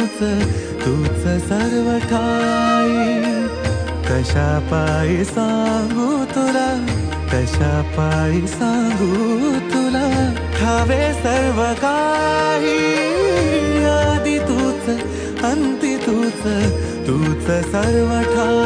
तूच सर्व ठाई कशा पायी सांगू तुला कशा पायी सांगू तुला? ठावे सर्व काही. आधी तूच अंती तूच तूच सर्व ठाई